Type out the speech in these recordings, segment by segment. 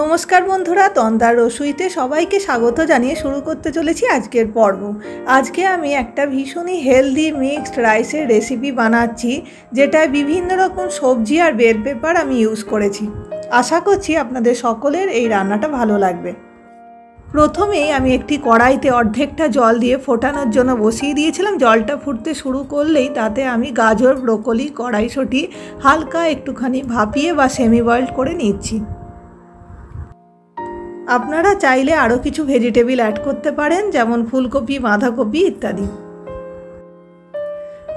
নমস্কার বন্ধুরা তন্দার রসুইতে সবাইকে স্বাগত জানিয়ে শুরু করতে চলেছি আজকের পর্ব। আজকে আমি একটা ভীষণই হেলদি মিক্সড রাইসের রেসিপি বানাচ্ছি, যেটায় বিভিন্ন রকম সবজি আর বেল পেপার আমি ইউজ করেছি। আশা করছি আপনাদের সকলের এই রান্নাটা ভালো লাগবে। প্রথমেই আমি একটি কড়াইতে অর্ধেকটা জল দিয়ে ফোটানোর জন্য বসিয়ে দিয়েছিলাম। জলটা ফুটতে শুরু করলেই তাতে আমি গাজর, ব্রোকলি, কড়াইশুঁটি হালকা একটুখানি ভাপিয়ে বা সেমি বয়েলড করে নিচ্ছি। আপনারা চাইলে আরও কিছু ভেজিটেবিল অ্যাড করতে পারেন, যেমন ফুলকপি, বাঁধাকপি ইত্যাদি।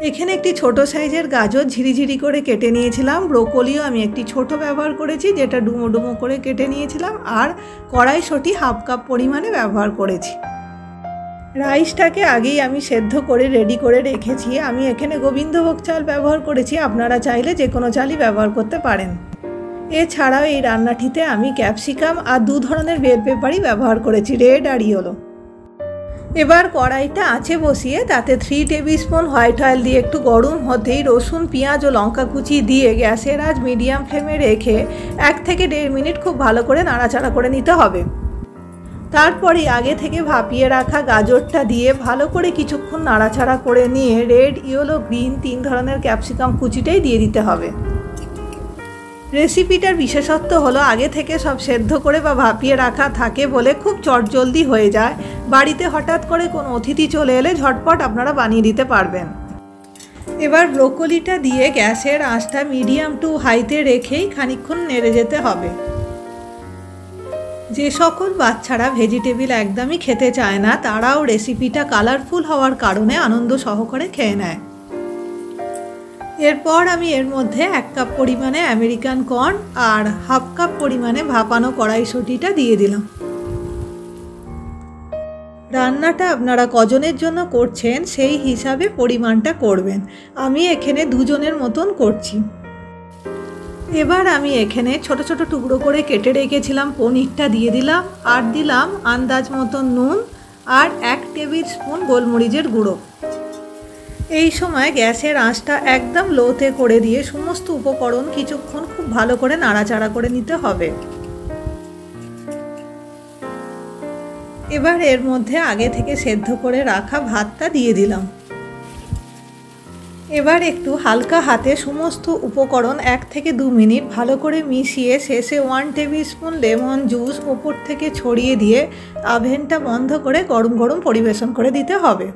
এখানে একটি ছোট সাইজের গাজর ঝিরিঝিরি করে কেটে নিয়েছিলাম। ব্রোকলিও আমি একটি ছোট ব্যবহার করেছি, যেটা ডুমো ডুমো করে কেটে নিয়েছিলাম, আর কড়াইশটি হাফ কাপ পরিমাণে ব্যবহার করেছি। রাইসটাকে আগেই আমি সেদ্ধ করে রেডি করে রেখেছি। আমি এখানে গোবিন্দভোগ চাল ব্যবহার করেছি, আপনারা চাইলে যে কোনো চালই ব্যবহার করতে পারেন। এছাড়াও এই রান্নাটিতে আমি ক্যাপসিকাম আর দু ধরনের বেল পেপারই ব্যবহার করেছি, রেড আর ইয়েলো। এবার কড়াইটা আঁচে বসিয়ে তাতে three tablespoon white oil দিয়ে একটু গরম হতেই রসুন, পেঁয়াজ ও লঙ্কা কুচি দিয়ে গ্যাসের আজ মিডিয়াম ফ্লেমে রেখে এক থেকে দেড় মিনিট খুব ভালো করে নাড়াচাড়া করে নিতে হবে। তারপরে আগে থেকে ভাপিয়ে রাখা গাজরটা দিয়ে ভালো করে কিছুক্ষণ নাড়াচাড়া করে নিয়ে রেড, ইয়েলো, গ্রিন তিন ধরনের ক্যাপসিকাম কুচিটাই দিয়ে দিতে হবে। রেসিপিটার বিশেষত্ব হলো আগে থেকে সব সেদ্ধ করে বা ভাপিয়ে রাখা থাকে বলে খুব চটজলদি হয়ে যায়। বাড়িতে হঠাৎ করে কোনো অতিথি চলে এলে ঝটপট আপনারা বানিয়ে দিতে পারবেন। এবার ব্রোকলিটা দিয়ে গ্যাসের আঁচটা মিডিয়াম টু হাইতে রেখেই খানিক্ষণ নেড়ে যেতে হবে। যে সকল বাচ্চারা ভেজিটেবিল একদমই খেতে চায় না, তারাও রেসিপিটা কালারফুল হওয়ার কারণে আনন্দ সহকারে খেয়ে নেয়। এরপর আমি এর মধ্যে এক কাপ পরিমাণে আমেরিকান কর্ন আর হাফ কাপ পরিমাণে ভাপানো কড়াইশুঁটিটা দিয়ে দিলাম। রান্নাটা আপনারা কজনের জন্য করছেন, সেই হিসাবে পরিমাণটা করবেন। আমি এখানে দুজনের মতন করছি। এবার আমি এখানে ছোট ছোট টুকরো করে কেটে রেখেছিলাম, পনিরটা দিয়ে দিলাম আর দিলাম আন্দাজ মতন নুন আর এক টেবিল স্পুন গোলমরিচের গুঁড়ো। এই সময় গ্যাসের আঁচটা একদম লোতে করে দিয়ে সমস্ত উপকরণ কিছুক্ষণ খুব ভালো করে নাড়াচাড়া করে নিতে হবে। এবার এর মধ্যে আগে থেকে সেদ্ধ করে রাখা ভাতটা দিয়ে দিলাম। এবার একটু হালকা হাতে সমস্ত উপকরণ এক থেকে দু মিনিট ভালো করে মিশিয়ে শেষে one tablespoon lemon juice ওপর থেকে ছড়িয়ে দিয়ে আভেনটা বন্ধ করে গরম গরম পরিবেশন করে দিতে হবে।